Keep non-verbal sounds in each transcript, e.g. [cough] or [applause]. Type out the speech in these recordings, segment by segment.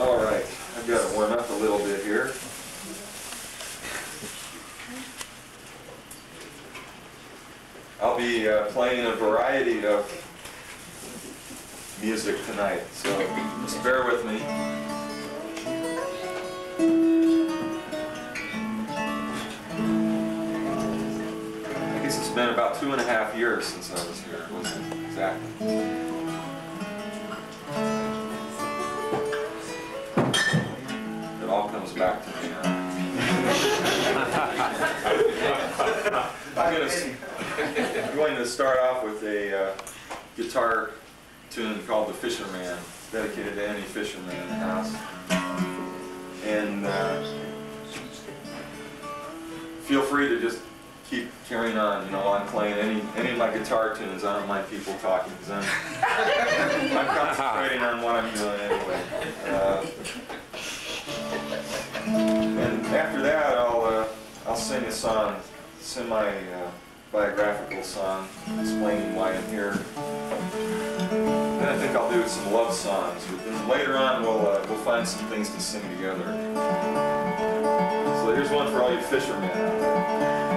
All right, I've got to warm up a little bit here. I'll be uh, playing a variety of music tonight, so just bear with me. I guess it's been about two and a half years since I was here, wasn't it? Exactly. Back to me. [laughs] I'm gonna, I'm going to start off with a uh, guitar tune called The Fisherman, dedicated to any fisherman in the house. And uh, feel free to just keep carrying on, you know, I'm playing any, any of my guitar tunes, I don't mind people talking, because I'm, I'm concentrating on what I'm doing anyway. Uh, and after that, I'll, uh, I'll sing a song, semi-biographical song, explaining why I'm here. Then I think I'll do some love songs. But then later on, we'll, uh, we'll find some things to sing together. So here's one for all you fishermen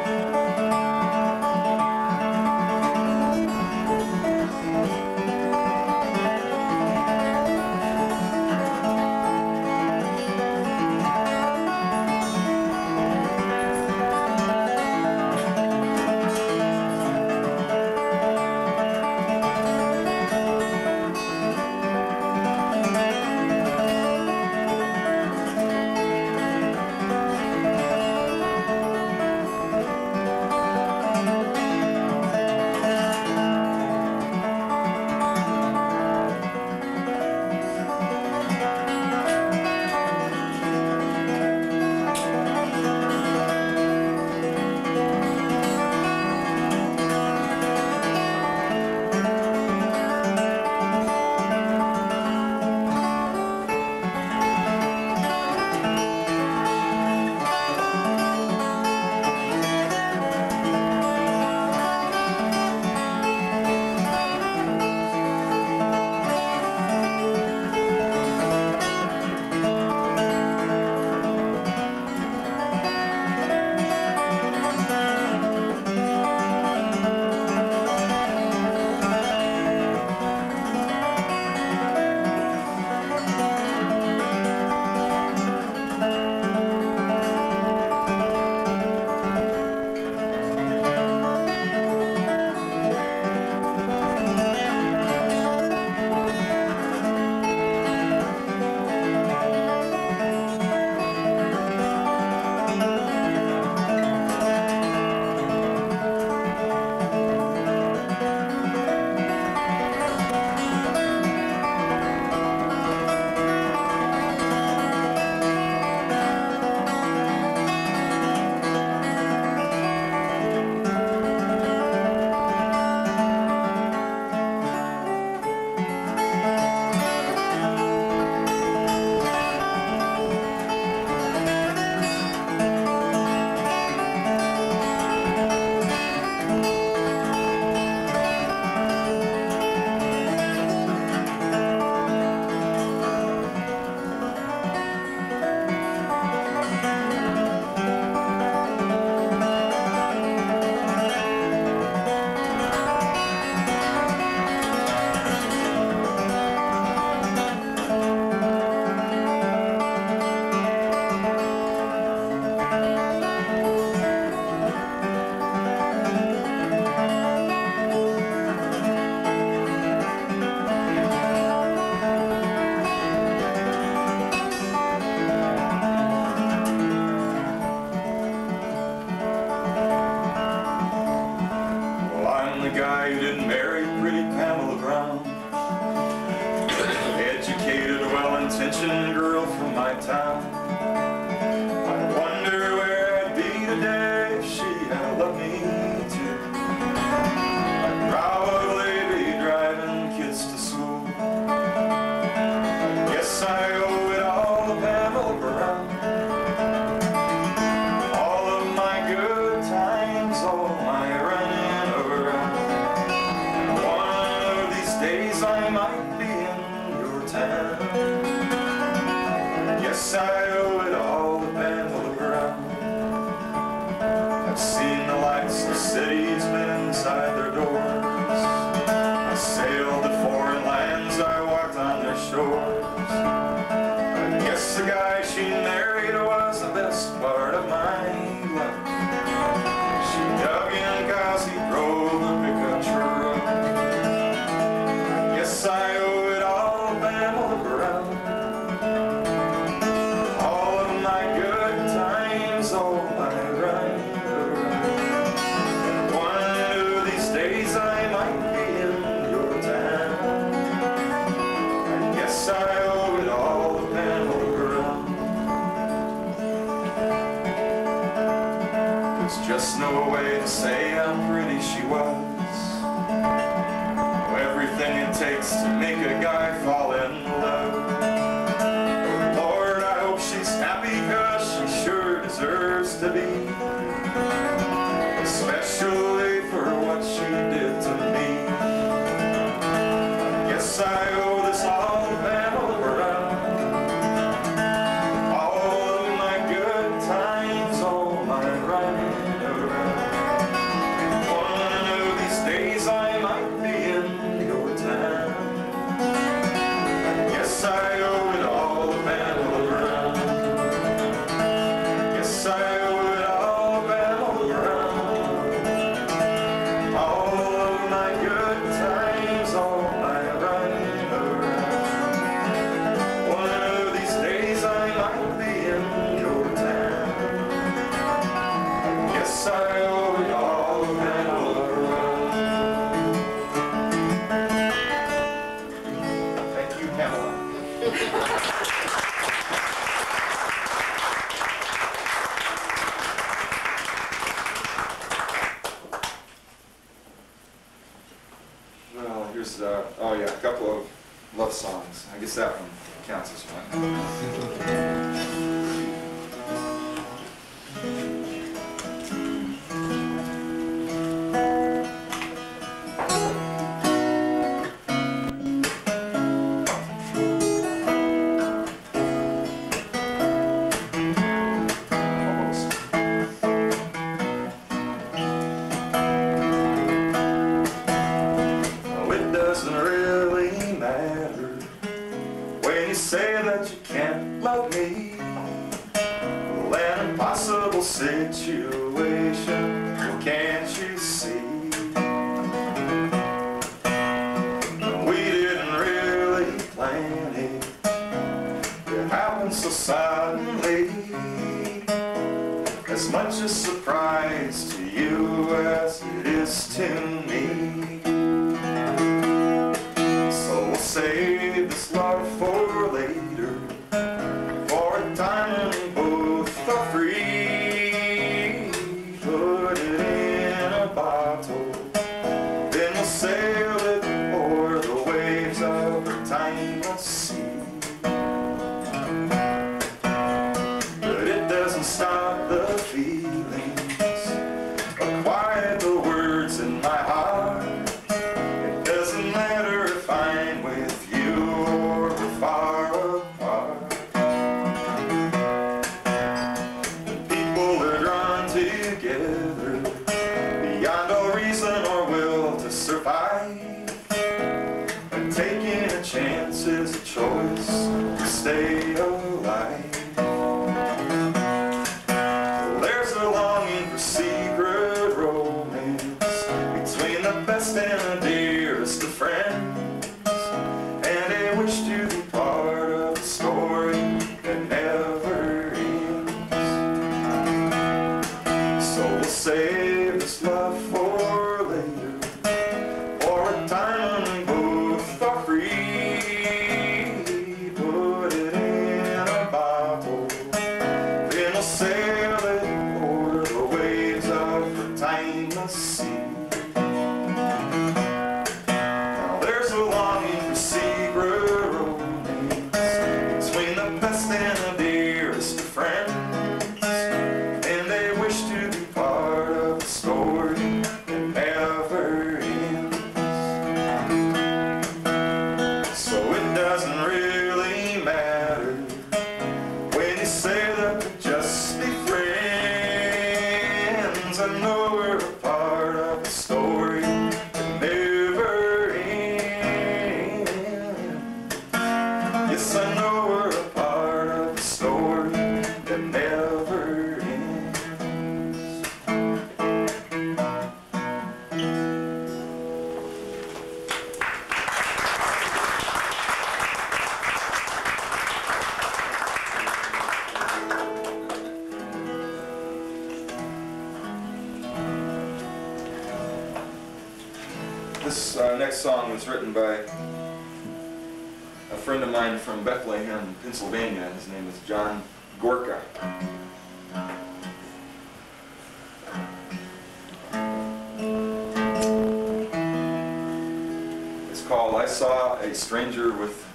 a stranger with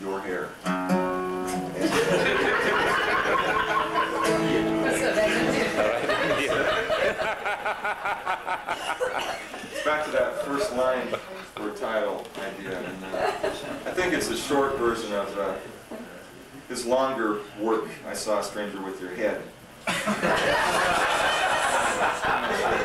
your hair. [laughs] Back to that first line for title idea. And, I think it's a short version of uh, his longer work, I Saw a Stranger with Your Head. [laughs]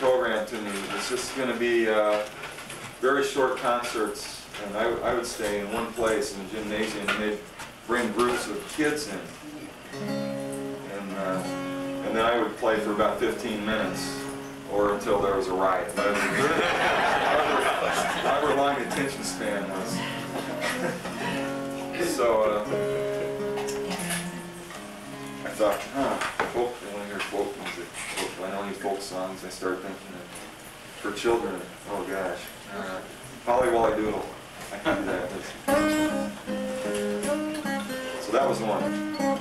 program to me. It's just going to be uh, very short concerts, and I, I would stay in one place in the gymnasium, and they'd bring groups of kids in. And, uh, and then I would play for about 15 minutes, or until there was a riot. But however long the attention span was. so uh, I thought, huh, hear folk music. Folk, I know any folk songs. I start thinking of, for children. Oh gosh. Uh, Polly Wolly Doodle. I can do that. So that was one. I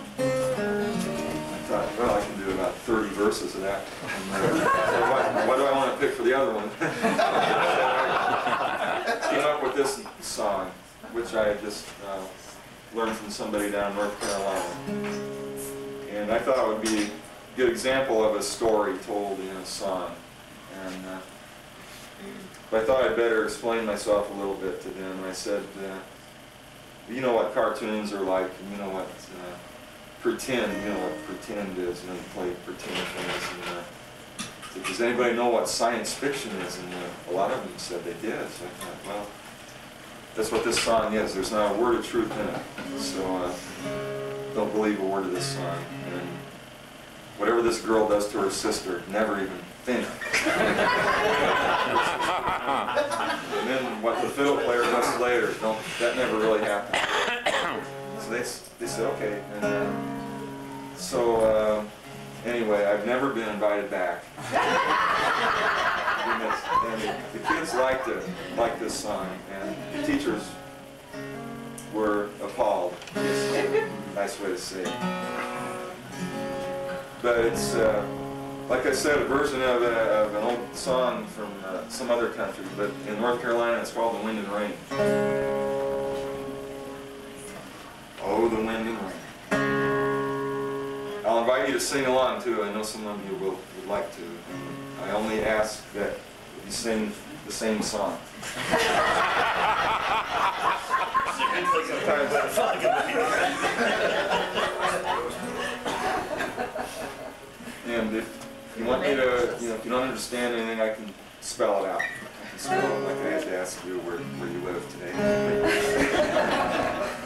thought, well, I can do about 30 verses of that. Uh, what, what do I want to pick for the other one? [laughs] Came up with this song, which I just uh, learned from somebody down in North Carolina. And I thought it would be good example of a story told in a song. And uh, I thought I'd better explain myself a little bit to them. And I said, uh, you know what cartoons are like, and you know what uh, pretend, you know what pretend is, know, you play pretend things. And, uh, said, does anybody know what science fiction is? And uh, a lot of them said they did. So I thought, well, that's what this song is. There's not a word of truth in it. So uh, don't believe a word of this song. And whatever this girl does to her sister, never even think. and then what the fiddle player does later, don't, that never really happened. So they, they said, okay. And, uh, so uh, anyway, I've never been invited back. and the, the kids liked it, liked this song, and the teachers were appalled. Nice way to say it. But it's, uh, like I said, a version of, a, of an old song from uh, some other country, but in North Carolina it's called The Wind and Rain. Oh, the wind and rain. I'll invite you to sing along too. I know some of you will, would like to. I only ask that you sing the same song. [laughs] [laughs] and you want me to, you know, if you don't understand anything, I can spell it out. I can spell it like I had to ask you where, where you live today. [laughs]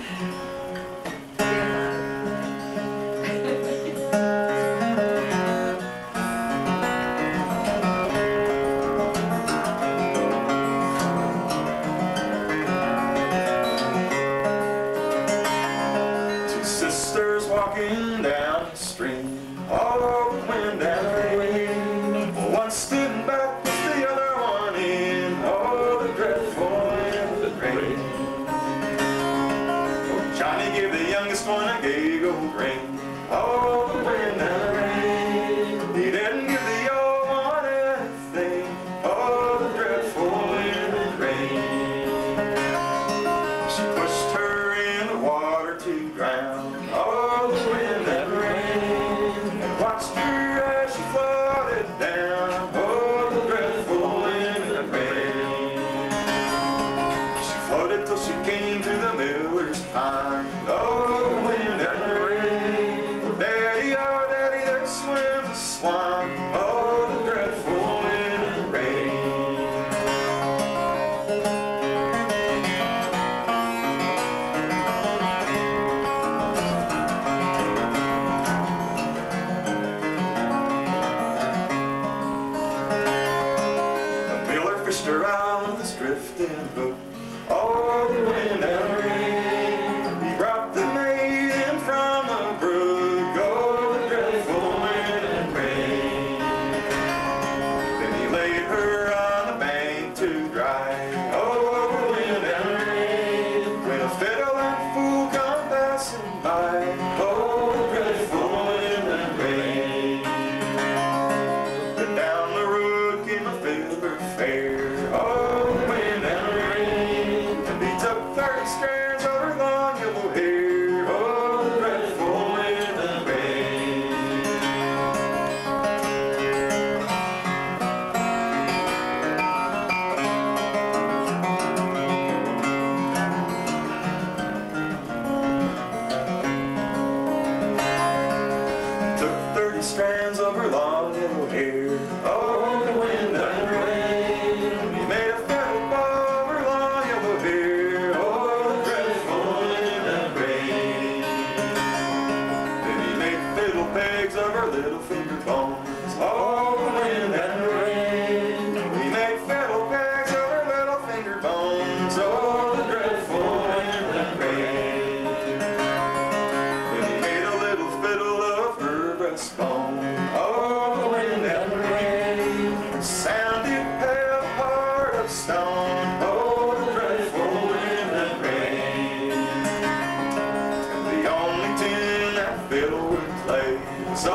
fiddle would play the.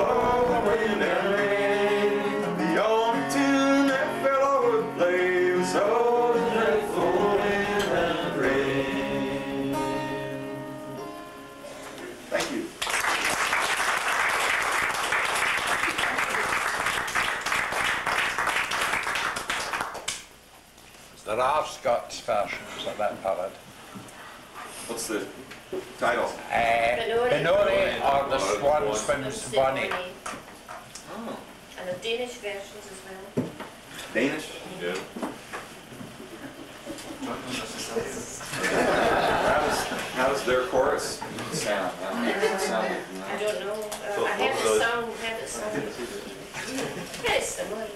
The only tune that fiddle would play was oh, the dreadful wind and rain. Thank you. The Ralph Scott's version of that ballad. What's the title? Uh, Binnorie or the Swan Swims Bonnie. Oh, And the Danish versions as well. Danish? Yeah. How does, their chorus sound? I don't know. Sound. I don't know. Uh, I have the song, [laughs] have the song. Very similar,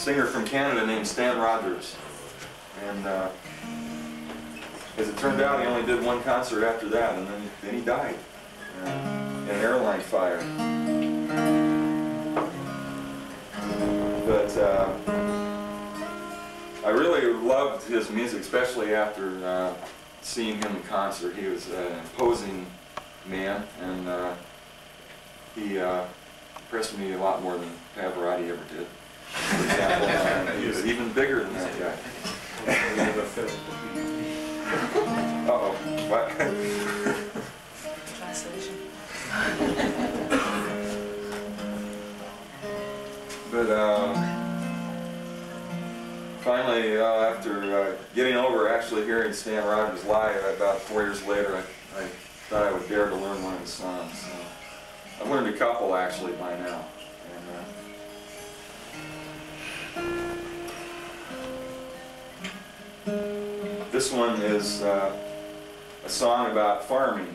singer from Canada named Stan Rogers, and uh, as it turned out, he only did one concert after that, and then then he died uh, in an airline fire. But uh, I really loved his music, especially after uh, seeing him in concert. He was an imposing man, and uh, he uh, impressed me a lot more than Pavarotti ever did. He was even bigger than that guy. Uh-oh, what? Translation. But uh, finally, uh, after uh, getting over actually hearing Stan Rogers live about four years later, I, I thought I would dare to learn one of his songs. So I've learned a couple actually by now. And, uh, this one is uh, a song about farming.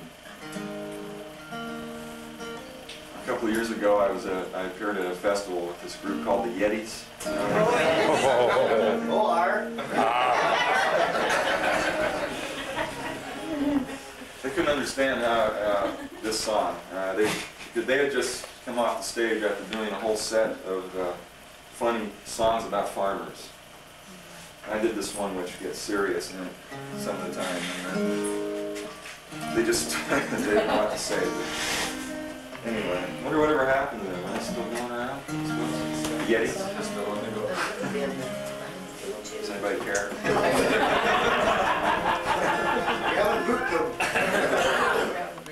A couple of years ago, I was at, I appeared at a festival with this group called the Yetis. [laughs] Oh, [laughs] They couldn't understand how, uh, this song. Uh, they, they had just come off the stage after doing a whole set of uh, funny songs about farmers. I did this one which gets serious in it some of the time. And, uh, they just [laughs] they didn't know what to say. But anyway, wonder whatever happened to them. Are they still going around? The Yetis? Does anybody care? [laughs]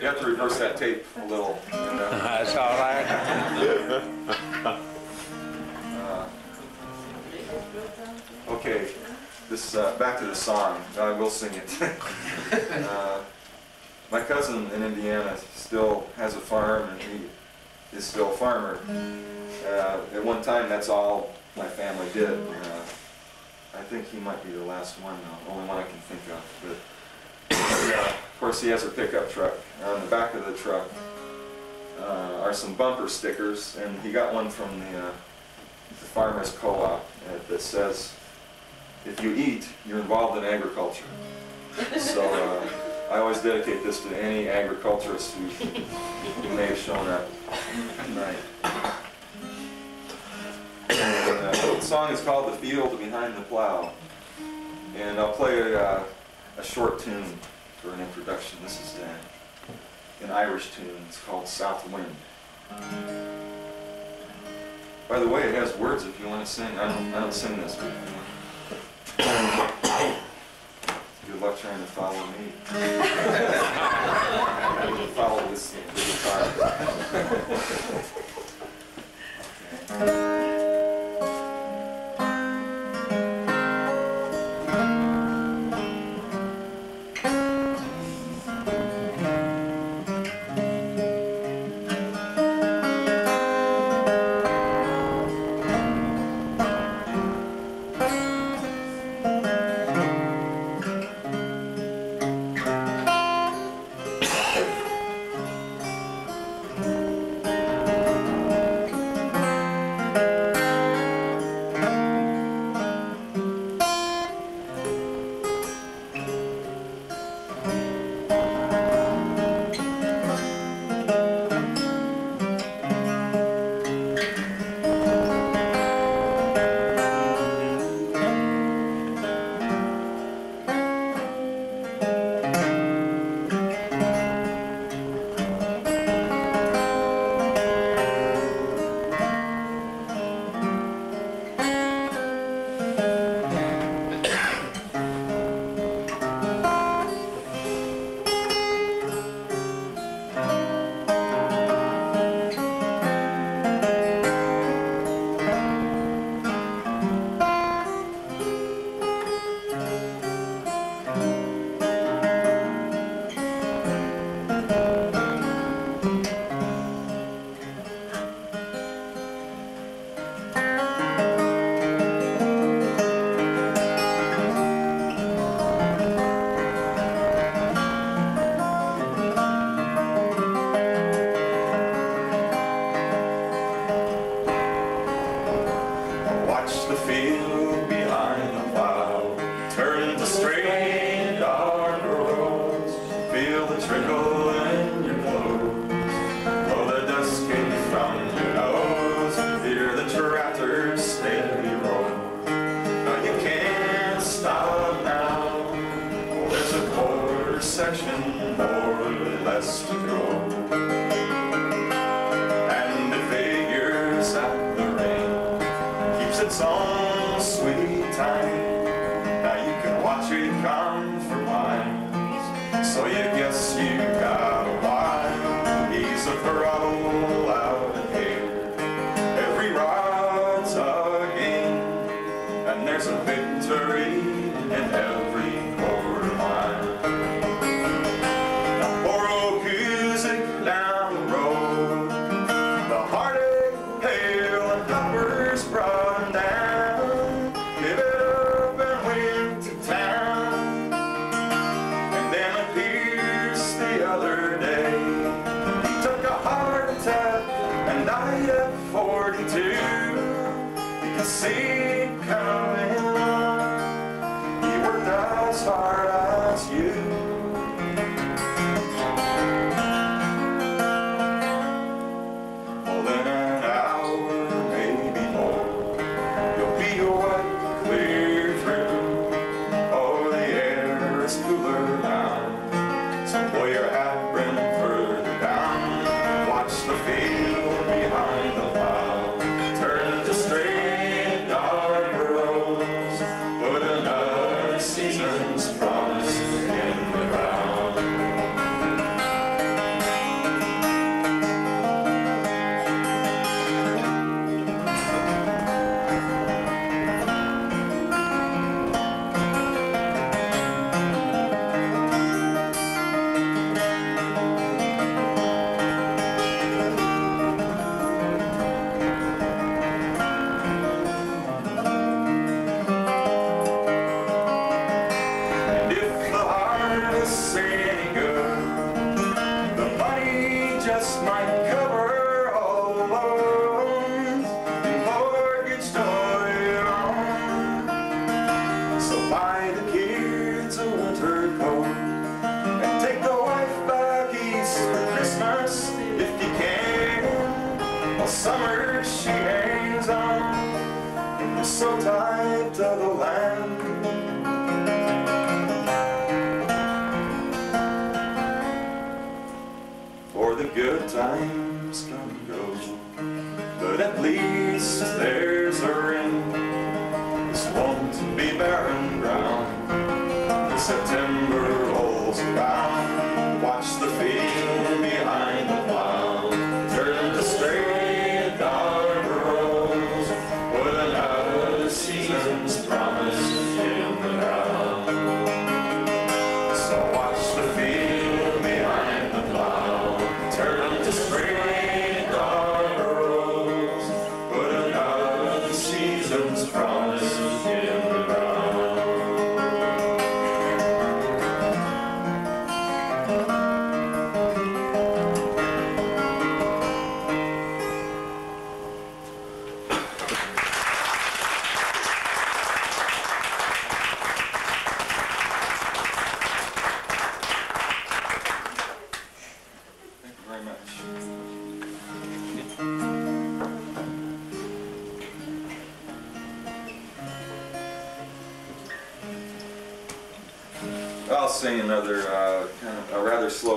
You have to reverse that tape a little. And, [laughs] uh, That's all right. this uh, back to the song. I will sing it. [laughs] uh, my cousin in Indiana still has a farm, and he is still a farmer. Uh, at one time, that's all my family did. Uh, I think he might be the last one, though, only one I can think of. But of course, he has a pickup truck. Uh, On the back of the truck uh, are some bumper stickers, and he got one from the, the farmers co-op that says if you eat, you're involved in agriculture. So uh, I always dedicate this to any agriculturist who, who may have shown up tonight. Uh, the song is called The Field Behind the Plow. And I'll play a, uh, a short tune for an introduction. This is uh, an Irish tune. It's called South Wind. By the way, it has words if you want to sing. I don't, I don't sing this, Good luck trying to follow me. I [laughs] will follow this guitar. [laughs] okay.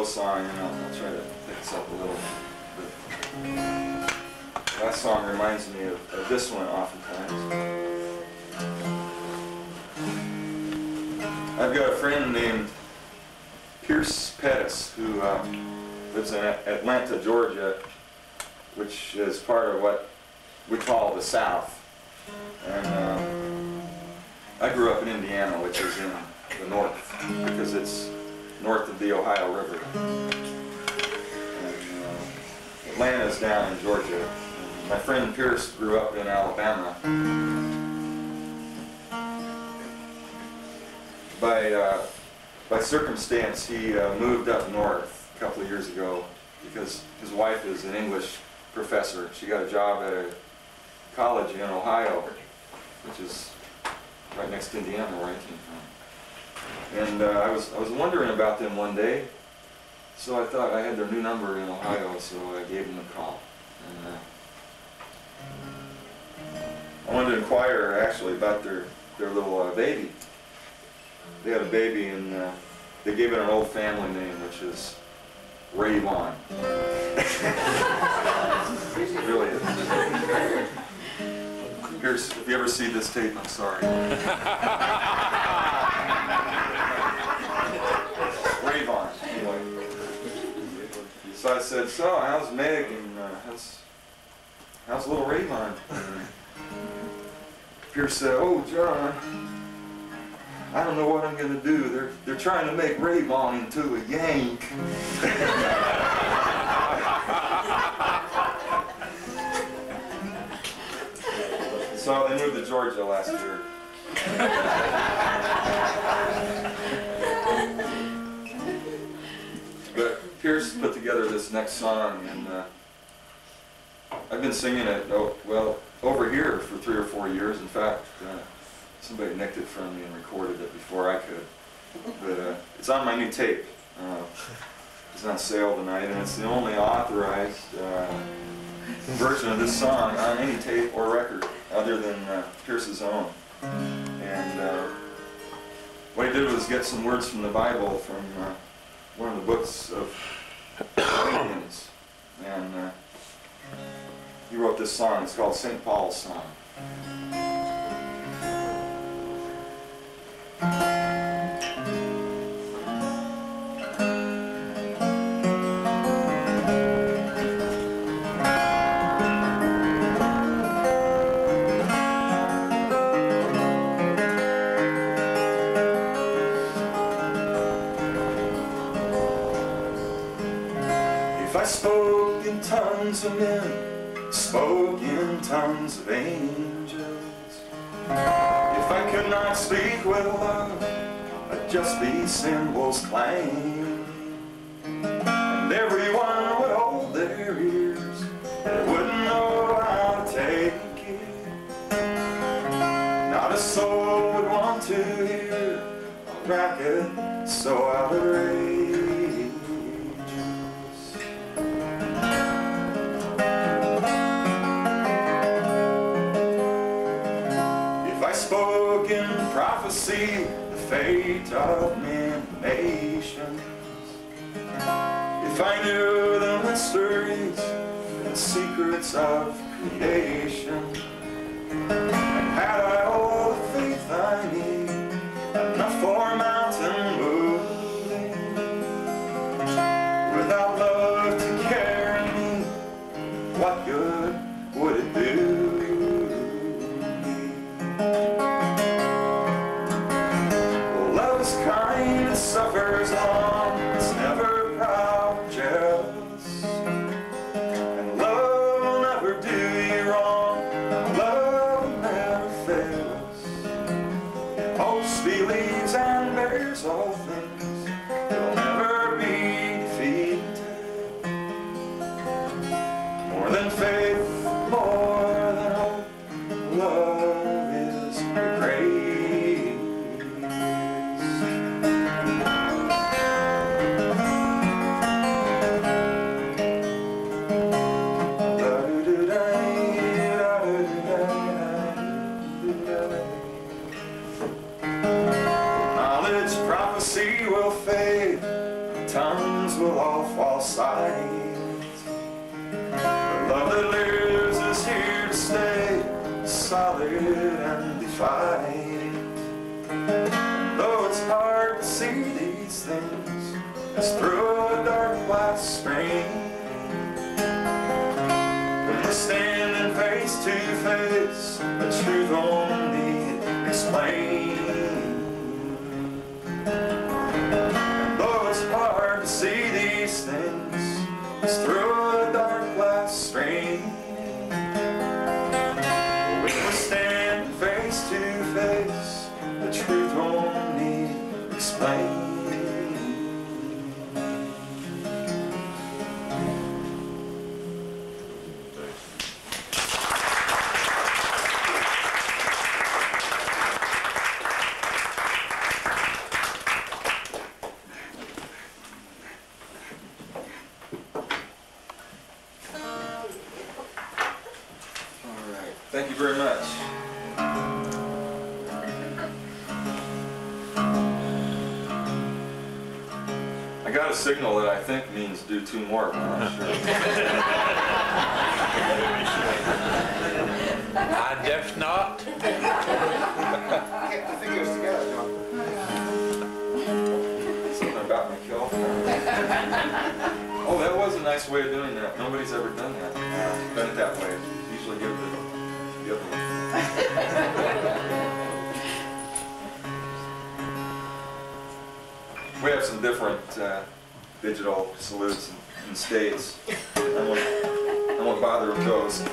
Song, you I'll, My friend Pierce grew up in Alabama. By uh, by circumstance, he uh, moved up north a couple of years ago because his wife is an English professor. She got a job at a college in Ohio, which is right next to Indiana, where I came from. And uh, I was I was wondering about them one day, so I thought I had their new number in Ohio, so I gave them a call. And, uh, I wanted to inquire actually about their their little uh, baby. They had a baby and uh, they gave it an old family name, which is Ray Vaughn. Really is. Here's, if you ever see this tape, I'm sorry. Ray Vaughn, anyway. So I said, so how's Meg and uh, how's, how's little Ray Vaughn? Pierce said, oh, John, I don't know what I'm gonna do. They're they're trying to make Ray Vaughn into a Yank. [laughs] so they moved to Georgia last year. [laughs] but Pierce put together this next song, and uh, I've been singing it. Oh, well, over here for three or four years. In fact. Uh, Somebody nicked it from me and recorded it before I could. But uh, it's on my new tape. Uh, it's on sale tonight, and it's the only authorized uh, version of this song on any tape or record other than uh, Pierce's own. And uh, what he did was get some words from the Bible from one of the books of Corinthians. And he wrote this song. It's called St. Paul's Song. Of men, spoke in tongues of angels, if I could not speak with love, I'd just be cymbals clanging, and everyone would hold their ears, they wouldn't know how to take it. Not a soul would want to hear a racket so outrageous. If prophecy, the fate of men nations, if I knew the mysteries and secrets of creation. And had I I guess not. Think it was together, John. Something about McKell. Oh, that was a nice way of doing that. Nobody's ever done that. Done it that way. Usually give the, give them. We have some different uh, digital salutes in, in states. I won't, I won't bother with those.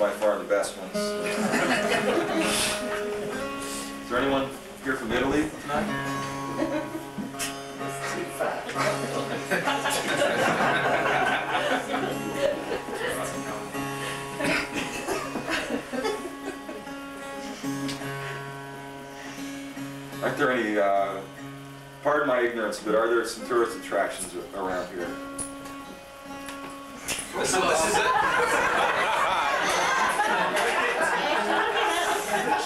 By far the best ones. [laughs] Is there anyone here from Italy tonight? [laughs] Aren't there any, uh, pardon my ignorance, but are there some tourist attractions around here? This is, this is it. Oh, yeah. Right, guys.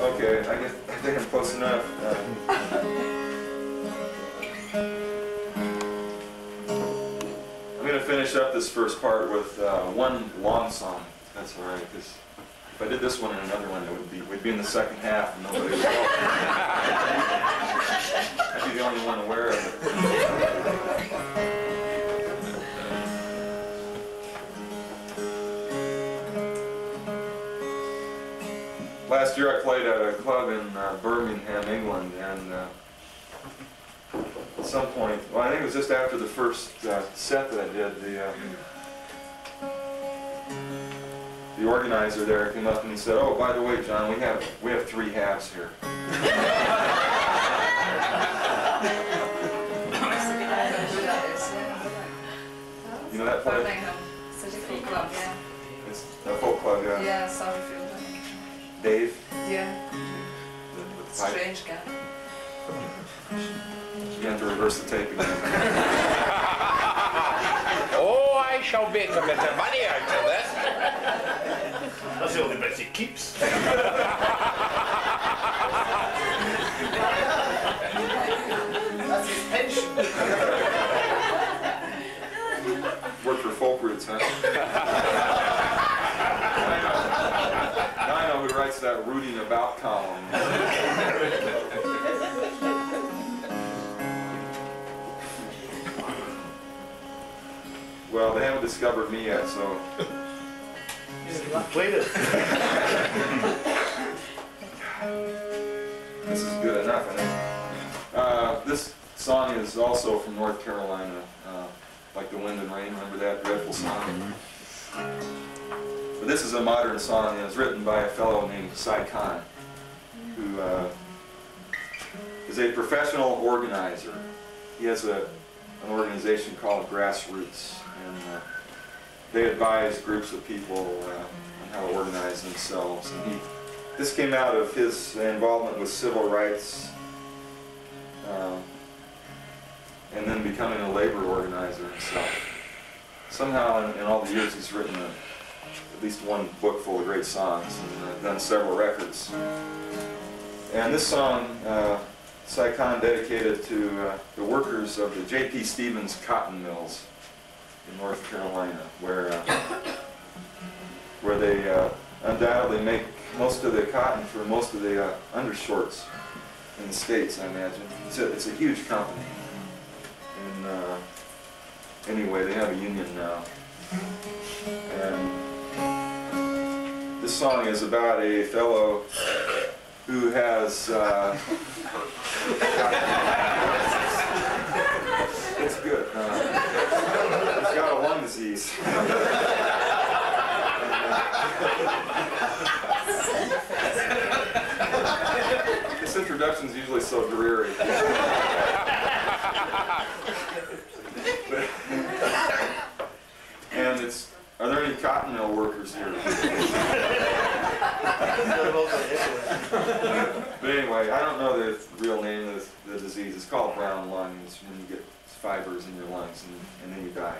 Okay, I guess, I think I'm close enough. Uh, I'm gonna finish up this first part with uh, one long song. That's all right, because if I did this one and another one, it would be, we'd be in the second half and nobody would. I'd be the only one aware of it. Last year I played at a club in uh, Birmingham, England, and uh, at some point, well, I think it was just after the first uh, set that I did, the, uh, the organizer there came up and he said, "Oh, by the way, John, we have we have three halves here." [laughs] You know that play? Birmingham City Folk Club, yeah. It's a folk club, yeah. Yeah, Summerfield. Dave, Yeah, the, the strange guy. You have to reverse the tape again. [laughs] Oh, I shall be a bit money out of this. That's the only bit he keeps. That's his pension. Worked for Folk Roots, huh? Now I know who writes that rooting about column. Well, they haven't discovered me yet, so Played it. this is good enough, I think. Uh, this song is also from North Carolina, uh, like the Wind and Rain. Remember that dreadful song? But this is a modern song, and was written by a fellow named Si Kahn, who uh, is a professional organizer. He has a, an organization called Grassroots, and uh, they advise groups of people uh, on how to organize themselves. And he, this came out of his involvement with civil rights, um, and then becoming a labor organizer himself. Somehow, in, in all the years, he's written a, at least one book full of great songs and uh, done several records. And this song, uh, Kahn dedicated to uh, the workers of the J.P. Stevens cotton mills in North Carolina, where uh, where they uh, undoubtedly make most of the cotton for most of the uh, undershorts in the states. I imagine it's a it's a huge company. And uh, anyway, they have a union now. And this song is about a fellow who has. Uh, it's good. He's got a lung disease. this introduction is usually so dreary. and it's, are there any cotton mill workers here? [laughs] But anyway, I don't know the real name of the, the disease. It's called brown lung. It's when you get fibers in your lungs and, and then you die.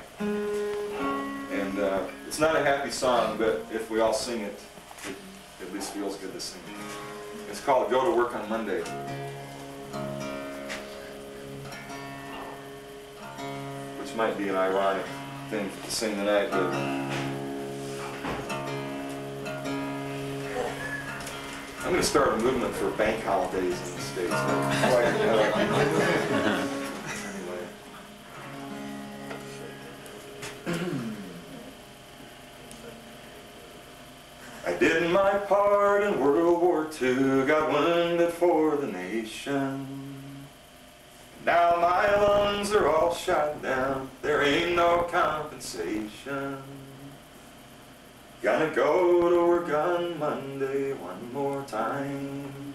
And uh, it's not a happy song, but if we all sing it, it at least feels good to sing it. It's called Go to Work on Monday. Which might be an ironic thing to sing tonight, but I'm going to start a movement for bank holidays in the States. Anyway. [laughs] I did my part in World War II, got wounded for the nation. Now my lungs are all shot compensation. Gonna go to work on Monday one more time.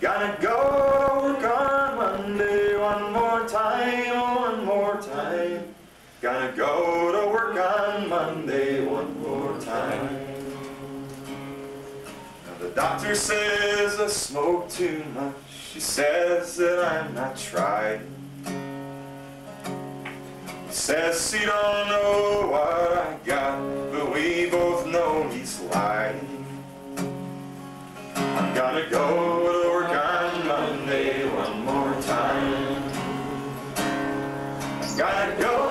Gonna go to work on Monday one more time, one more time. Gonna go to work on Monday one more time. Now the doctor says I smoke too much. She says that I'm not tried. Says he don't know what I got, but we both know he's lying. I'm gonna go to work on Monday one more time. I'm gonna go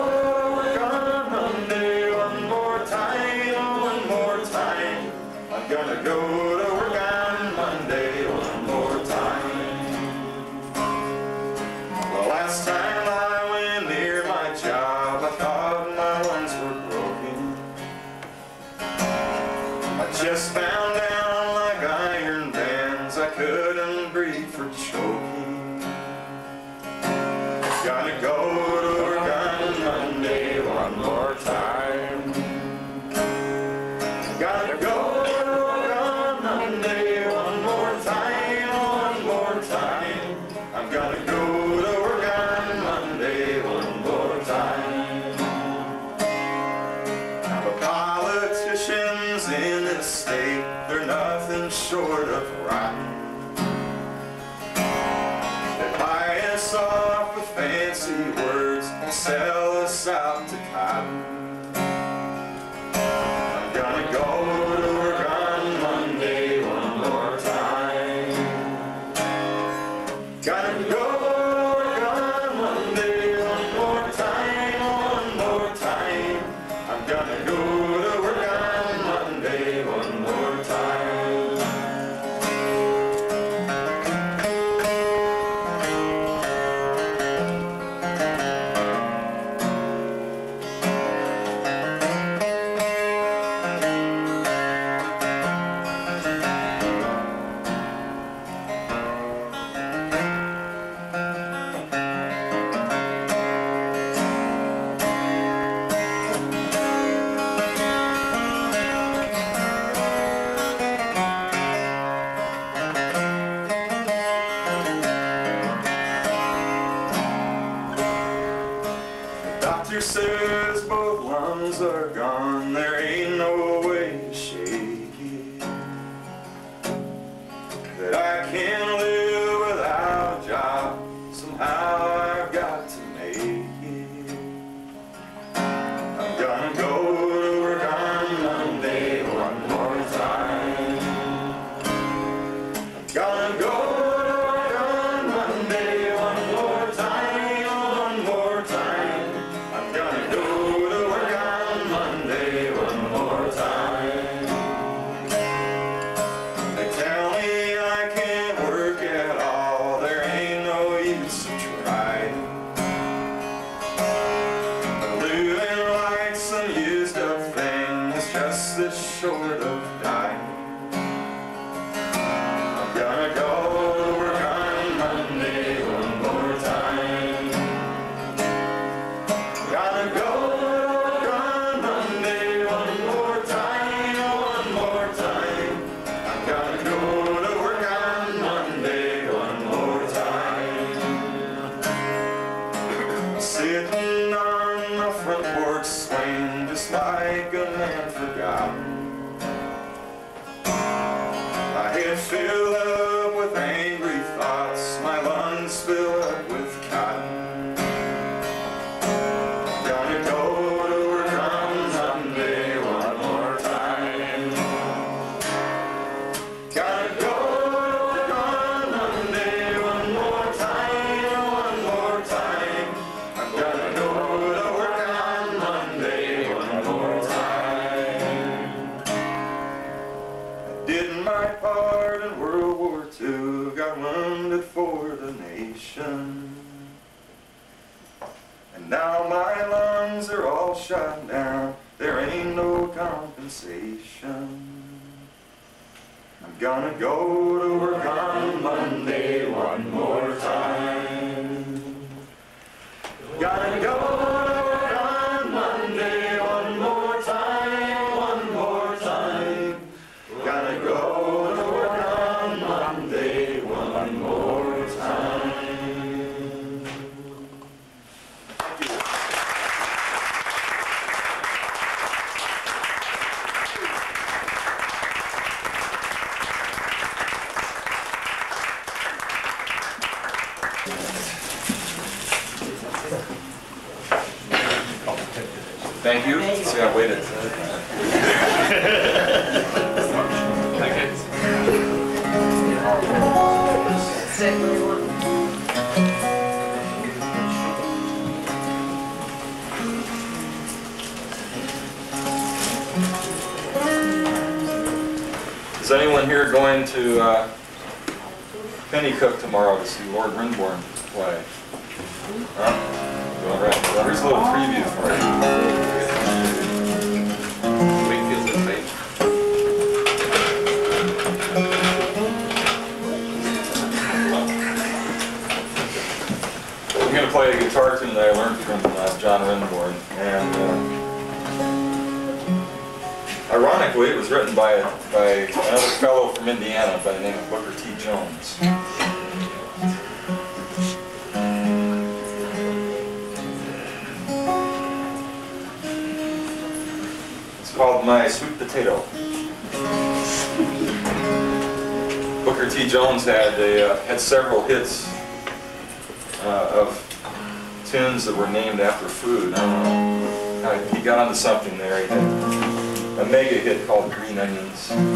1998.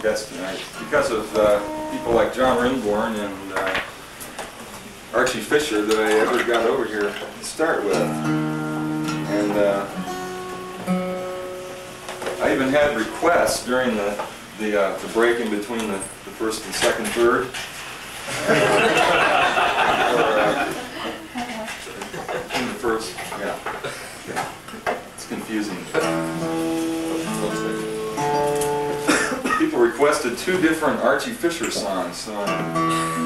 Some tonight. Because of uh, people like John Renbourn and uh, Archie Fisher that I ever got over here to start with. And uh, I even had requests during the, the, uh, the break in between the, the first and second third. Two different Archie Fisher songs, so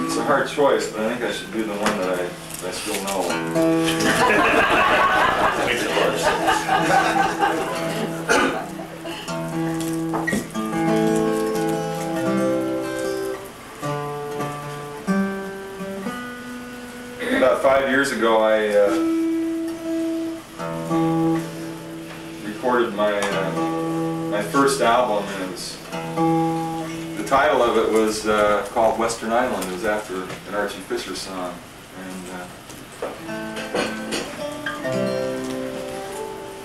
it's a hard choice, but I think I should do the one that I, I still know. About five years ago, I uh, recorded my uh, my first album. And it was the title of it was uh, called Western Island. It was after an Archie Fisher song, and uh,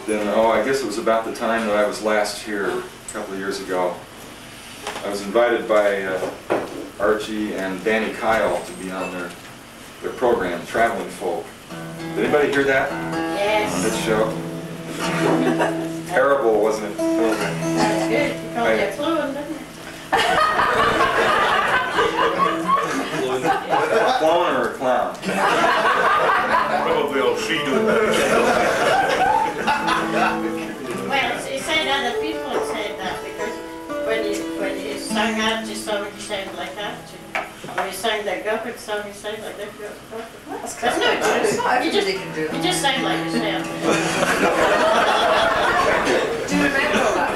then oh, I guess it was about the time that I was last here a couple of years ago. I was invited by uh, Archie and Danny Kyle to be on their their program, Traveling Folk. Did anybody hear that Yes. on this show? [laughs] Terrible, wasn't it? that's good. You called that fluent, didn't? A clone or a clown? Probably all she doing that. Well, you said other people had said that because when you, when you sang out your song, you sang like that. you- When you sang that Gopher song, you sang like that. That's That's no of nice. joke. Not You just, can do you just sang like yourself. [laughs] Do you remember that?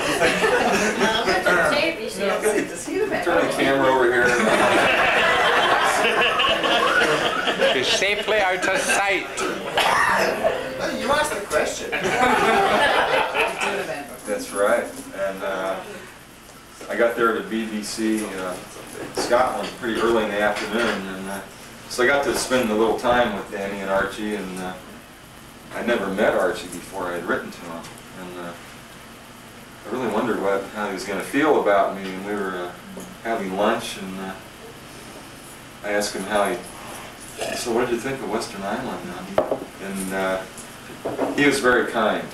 But the tape, you see, No, it's good to see the Turn the camera over here. [laughs] Be safely out of sight. No, you asked the question. Do you remember? That's right. And uh, I got there to BBC uh, Scotland pretty early in the afternoon, and uh, so I got to spend a little time with Danny and Archie, and uh, I'd never met Archie before. I had written to him, and uh, I really wondered what how he was going to feel about me. And we were uh, having lunch, and uh, I asked him how he. So what did you think of Western Island? And uh, he was very kind.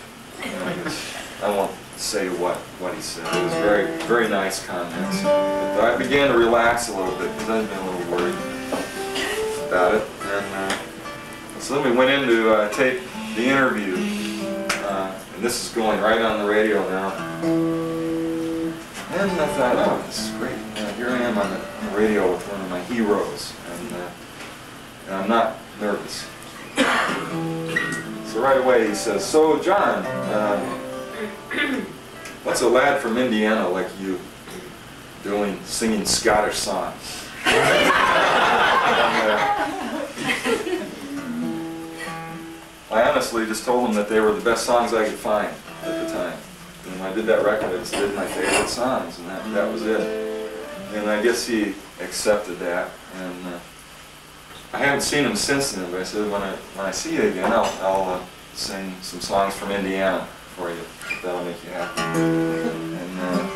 I won't say what, what he said. It was very, very nice comments. But I began to relax a little bit because I'd been a little worried about it. And uh, so then we went in to uh, tape the interview. Uh, and this is going right on the radio now. And I thought, oh, this is great. Here I am on the radio with one of my heroes. And, I'm not nervous. So right away he says, so John, um, what's a lad from Indiana like you doing, singing Scottish songs? Uh, I honestly just told him that they were the best songs I could find at the time. And when I did that record, I just did my favorite songs, and that, that was it. And I guess he accepted that, and uh, I haven't seen him since then, but I said when I, when I see you again, I'll, I'll uh, sing some songs from Indiana for you, that'll make you happy. And, uh,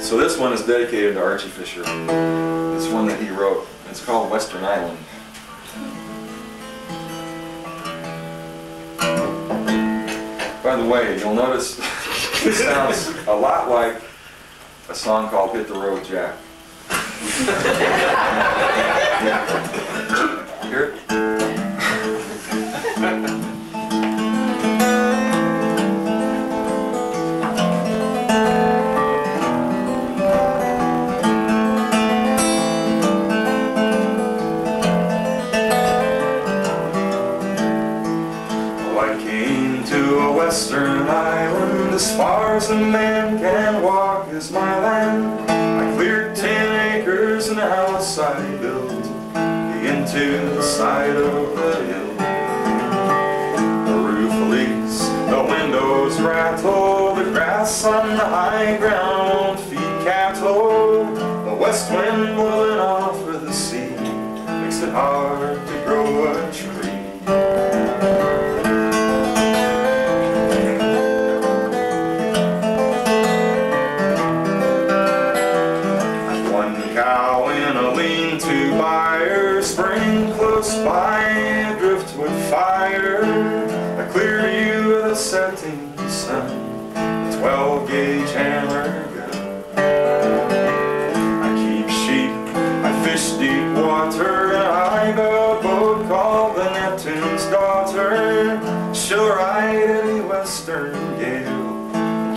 so this one is dedicated to Archie Fisher. It's one that he wrote. It's called Western Island. By the way, you'll notice [laughs] it sounds a lot like a song called Hit the Road Jack. Hear it? I came to a western island as far as a man can walk is my land. House I built into the side of the hill. The roof leaks, the windows rattle, the grass on the high ground feed cattle. The west wind blowing off of the sea makes it hard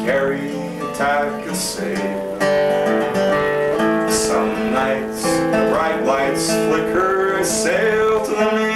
and carry a sail. Some nights the bright lights flicker. I sail to the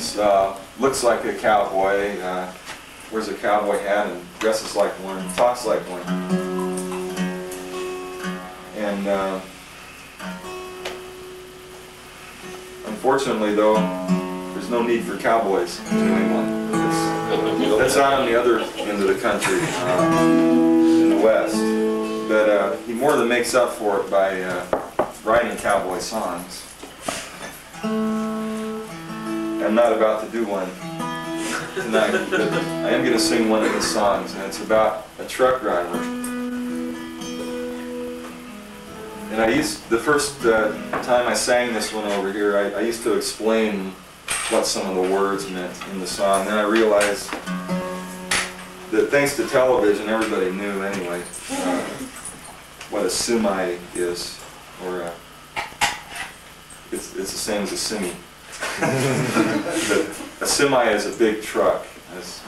Uh, looks like a cowboy, uh, wears a cowboy hat and dresses like one, talks like one. And uh, unfortunately, though, there's no need for cowboys that's out on the other end of the country, uh, in the west. But uh, he more than makes up for it by uh, writing cowboy songs. I'm not about to do one tonight, but I am going to sing one of his songs, and it's about a truck driver. And I used, the first uh, time I sang this one over here, I, I used to explain what some of the words meant in the song. Then I realized that thanks to television, everybody knew anyway uh, what a semi is, or a, it's, it's the same as a semi. A semi is a big truck. It's-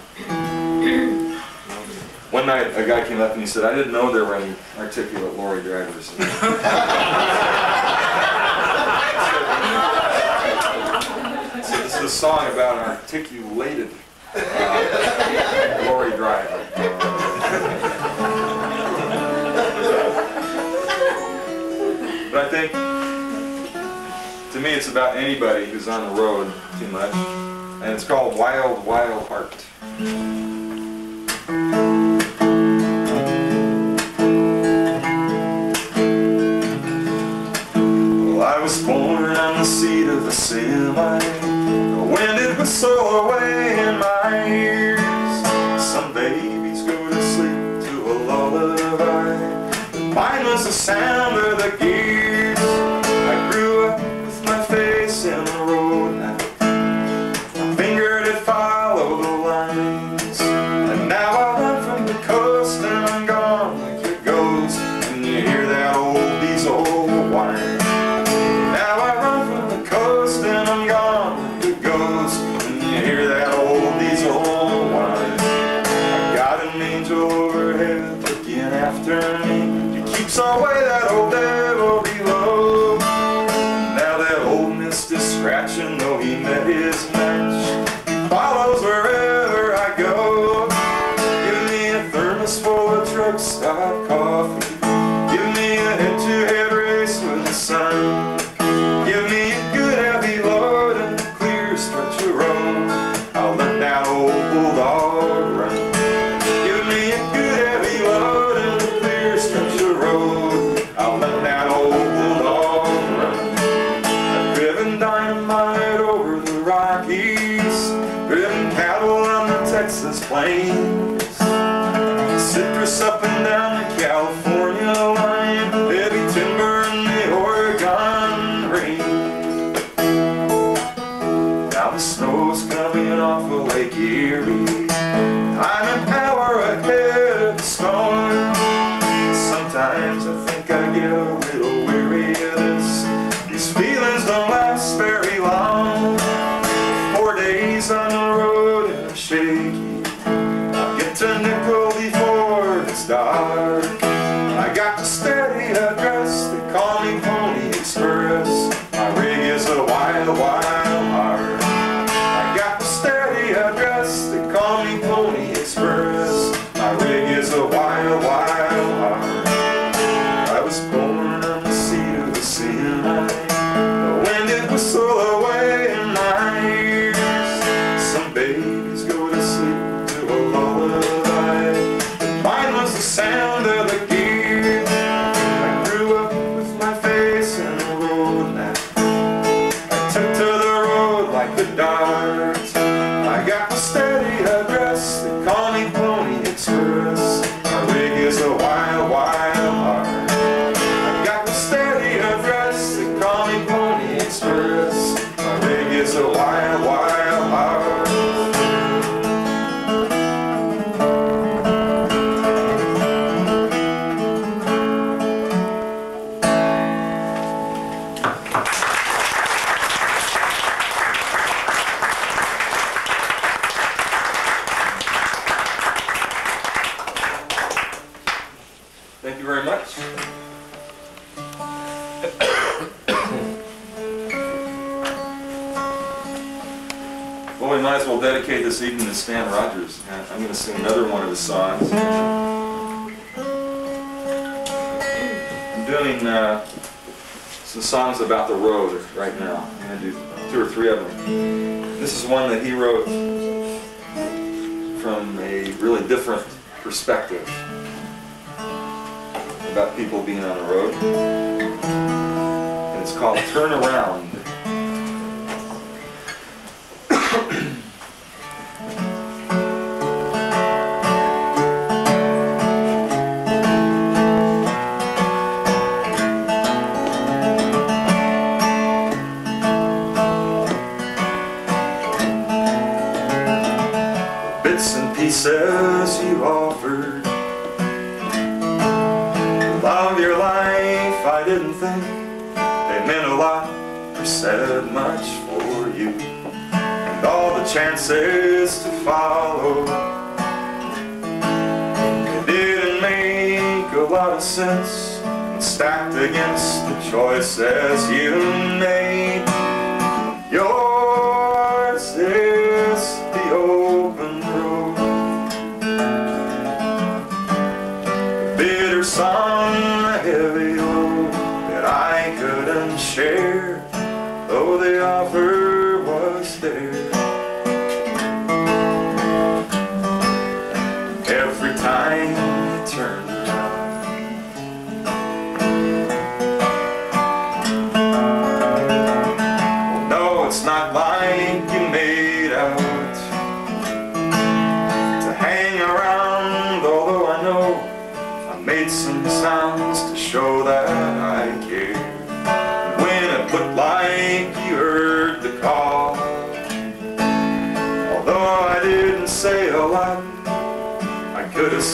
one night, a guy came up and he said, "I didn't know there were any articulate lorry drivers." [laughs] So this is a song about an articulated uh, lorry driver. but I think, me, it's about anybody who's on the road too much, and it's called Wild Wild Heart. Well, I was born on the seat of a semi. The wind it soar away in my ears. Some babies go to sleep to a lullaby. Mine was the sound of the gears. Stan Rogers. I'm going to sing another one of his songs. I'm doing uh, some songs about the road right now. I'm going to do two or three of them. This is one that he wrote from a really different perspective about people being on the road. And it's called Turn Around. says you offered. Love your life, I didn't think It meant a lot or said much for you. And all the chances to follow. It didn't make a lot of sense And stacked against the choices you made. Your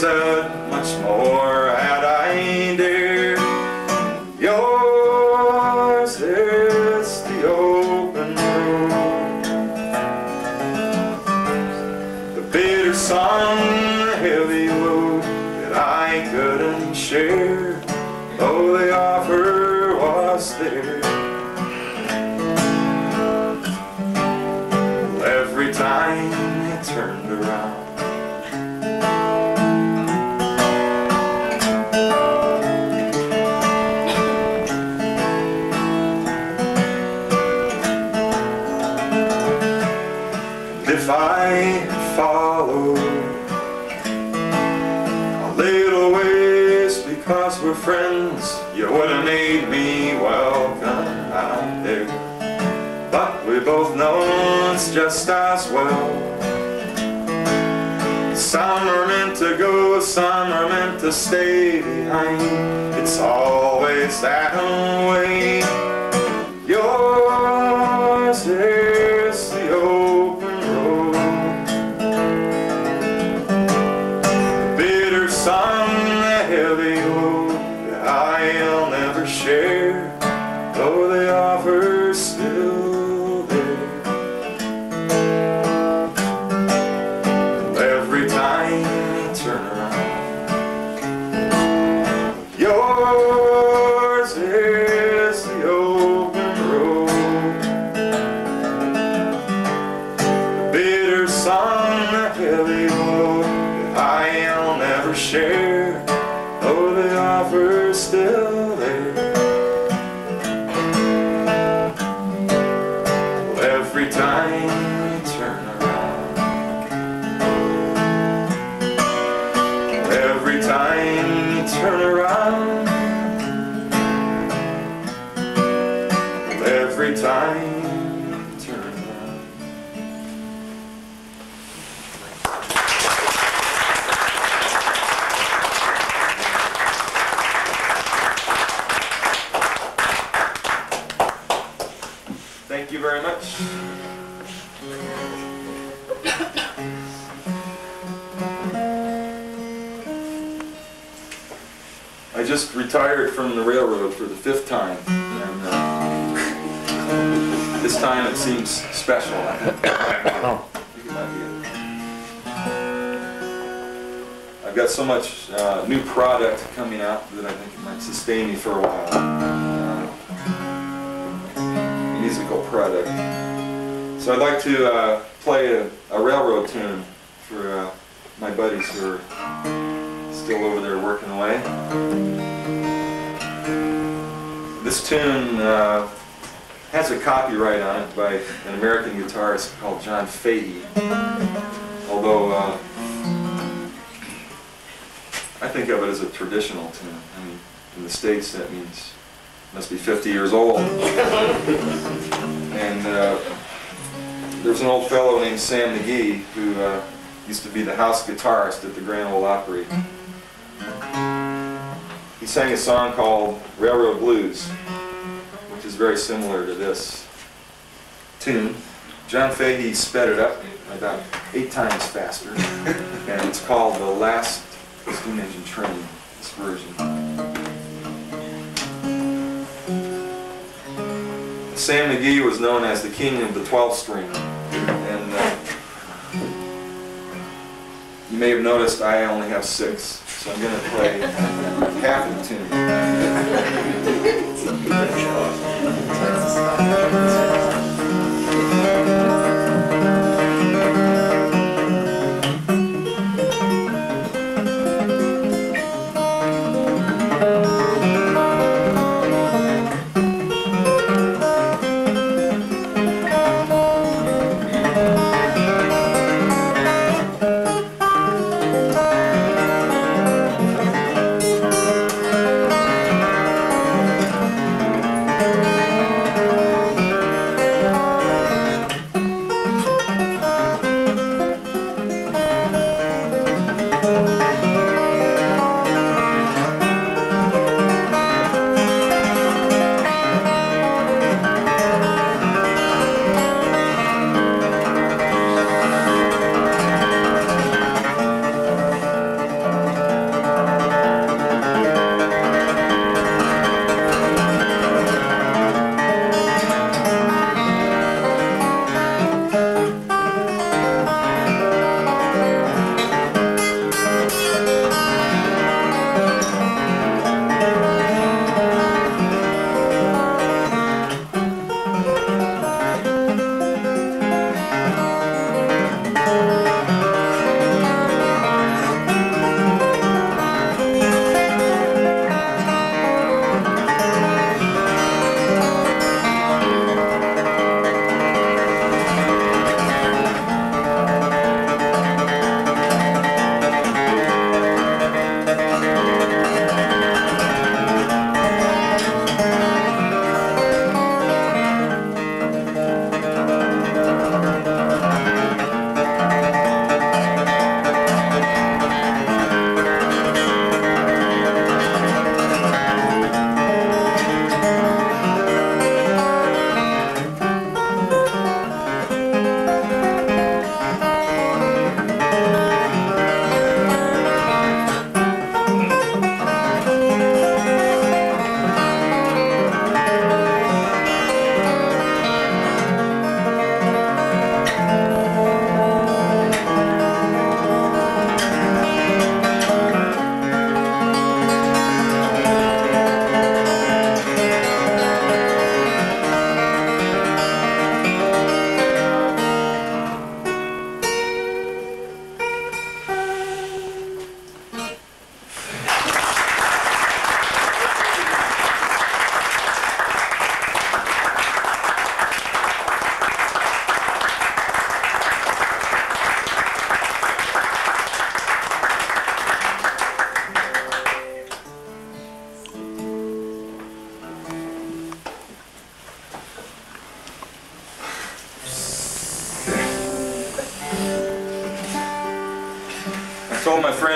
much more. made me welcome out there. But we both know it's just as well. Some are meant to go, some are meant to stay behind. It's always that way. You're So I'd like to uh, play a, a railroad tune for uh, my buddies who are still over there working away. This tune uh, has a copyright on it by an American guitarist called John Fahey. Although uh, I think of it as a traditional tune. I mean, in the States that means must be 50 years old. [laughs] and uh, there's an old fellow named Sam McGee who uh, used to be the house guitarist at the Grand Ole Opry. He sang a song called Railroad Blues, which is very similar to this tune. John Fahey sped it up about eight times faster, [laughs] and it's called The Last Steam Engine Train, this version. Sam McGee was known as the king of the 12 string. And uh, you may have noticed I only have six, so I'm going to play half of the tune. [laughs] [laughs]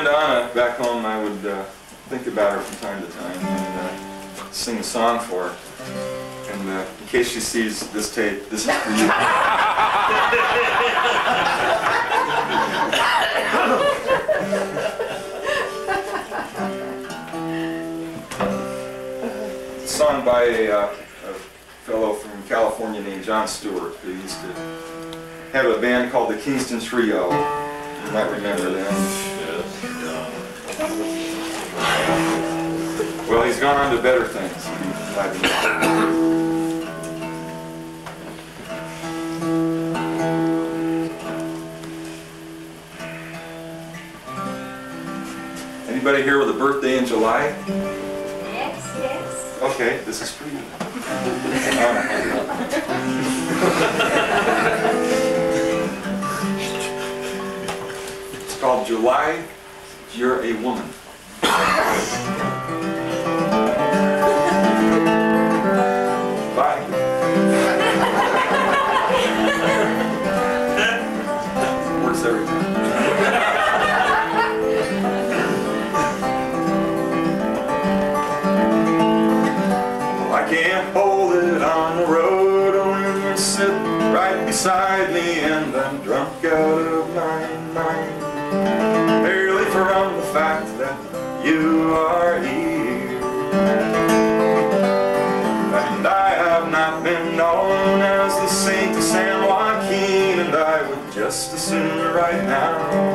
Anna back home I would uh, think about her from time to time and uh, sing a song for her. And uh, in case she sees this tape, this is for you. [laughs] Song by a, uh, a fellow from California named John Stewart who used to have a band called the Kingston Trio. You might remember them. Well, he's gone on to better things. He might be- Anybody here with a birthday in July? Yes, yes. Okay, this is for you. It's called July, You're a Woman. I can't hold it on the road when you're sitting right beside me and I'm drunk out of my mind. Merely from the fact that you are here. And I have not been known as the Saint of San Joaquin, and I would just as soon right now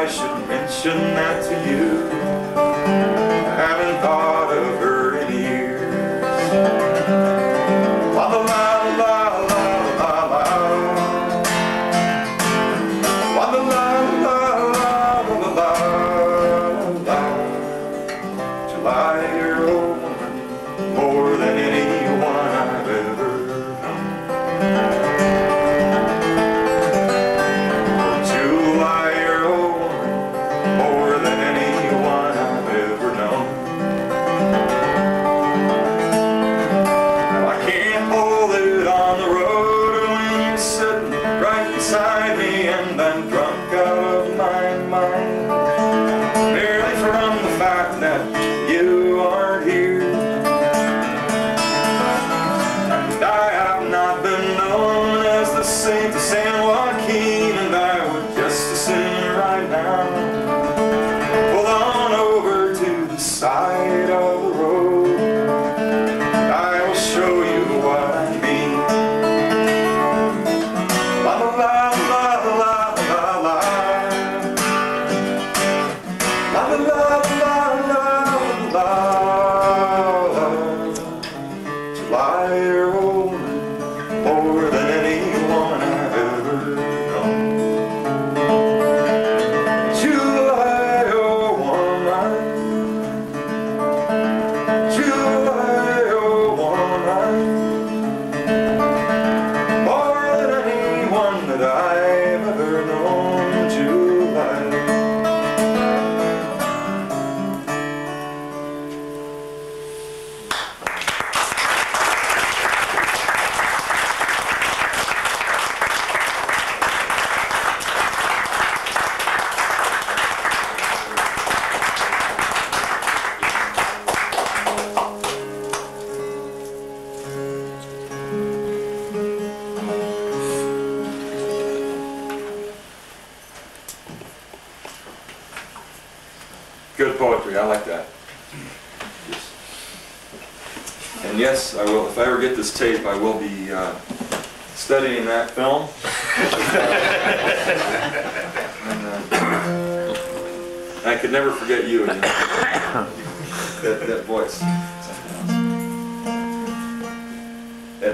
I should mention that to you?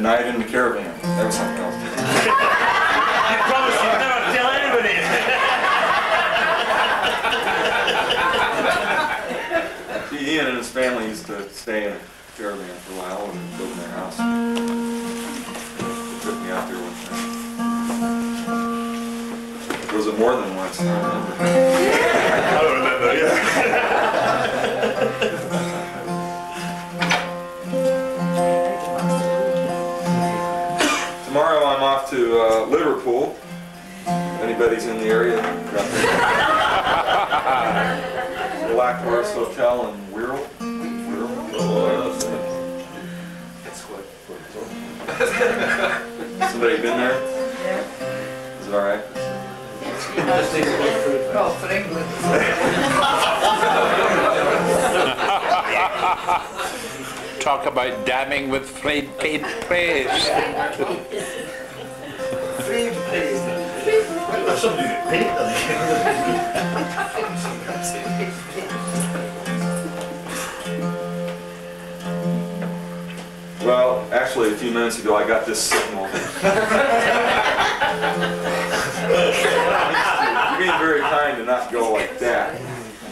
Night in the caravan, that was something else. [laughs] I promise you never tell anybody. [laughs] See, Ian and his family used to stay in a caravan for a while and build their house. They took me out there one time. Was it more than once? I don't remember. I don't remember, yeah. To Liverpool. Anybody's in the area, got. Black Horse Hotel in Wirral. Wirral. Somebody been there? Is it all right? Well, for England. Talk about damning with faint faint praise. Well, actually, a few minutes ago, I got this signal. [laughs] You're being very kind to not go like that. you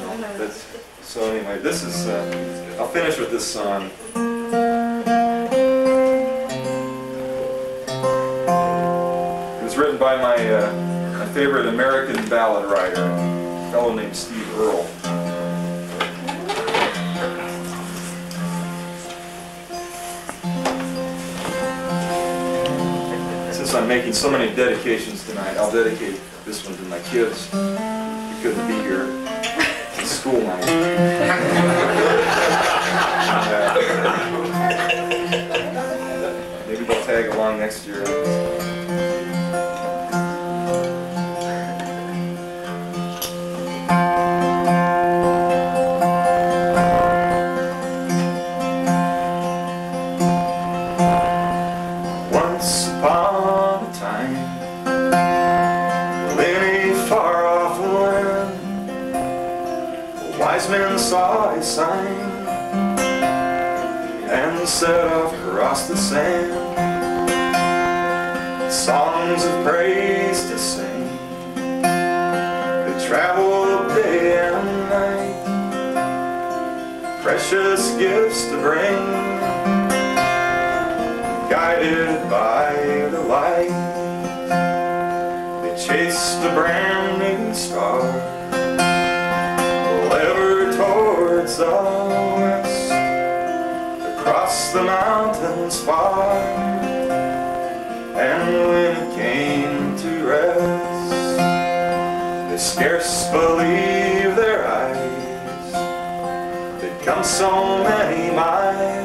know, So anyway, this is, uh, I'll finish with this song. Written by my, uh, my favorite American ballad writer, a fellow named Steve Earle. Since I'm making so many dedications tonight, I'll dedicate this one to my kids who couldn't be here. School night. [laughs] Maybe they'll tag along next year. Saw a sign and set off across the sand. Songs of praise to sing, they traveled day and night, precious gifts to bring. Guided by the light. They chased a brand new star, across the mountains far. And when it came to rest, they scarce believed their eyes. They'd come so many miles